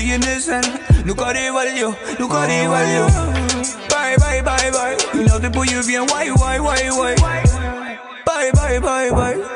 the innocent. Look at they value, look at they value. Bye, bye, bye, bye. You know they put you bien, why, why, why, why. Bye, bye, bye, bye.